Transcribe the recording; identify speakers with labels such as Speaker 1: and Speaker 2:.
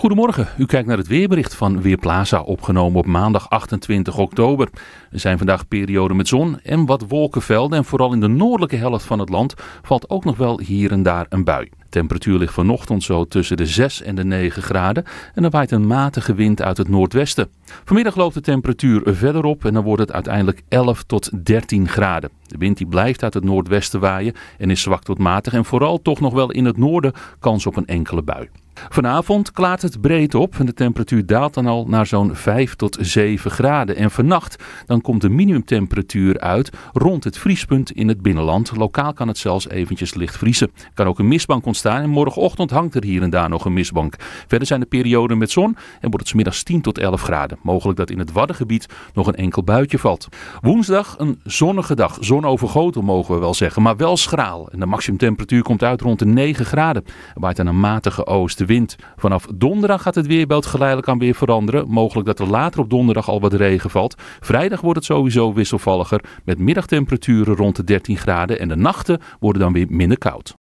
Speaker 1: Goedemorgen, u kijkt naar het weerbericht van Weerplaza, opgenomen op maandag 28 oktober. Er zijn vandaag perioden met zon en wat wolkenvelden en vooral in de noordelijke helft van het land valt ook nog wel hier en daar een bui. Temperatuur ligt vanochtend zo tussen de 6 en de 9 graden en er waait een matige wind uit het noordwesten. Vanmiddag loopt de temperatuur verder op en dan wordt het uiteindelijk 11 tot 13 graden. De wind die blijft uit het noordwesten waaien en is zwak tot matig en vooral toch nog wel in het noorden kans op een enkele bui. Vanavond klaart het breed op en de temperatuur daalt dan al naar zo'n 5 tot 7 graden. En vannacht dan komt de minimumtemperatuur uit rond het vriespunt in het binnenland. Lokaal kan het zelfs eventjes licht vriezen. Er kan ook een mistbank ontstaan en morgenochtend hangt er hier en daar nog een mistbank. Verder zijn er perioden met zon en wordt het smiddags 10 tot 11 graden. Mogelijk dat in het Waddengebied nog een enkel buitje valt. Woensdag een zonnige dag. Zonovergoten mogen we wel zeggen, maar wel schraal. En de maximumtemperatuur komt uit rond de 9 graden. Er waait aan een matige oosten wind. Vanaf donderdag gaat het weerbeeld geleidelijk aan weer veranderen. Mogelijk dat er later op donderdag al wat regen valt. Vrijdag wordt het sowieso wisselvalliger met middagtemperaturen rond de 13 graden en de nachten worden dan weer minder koud.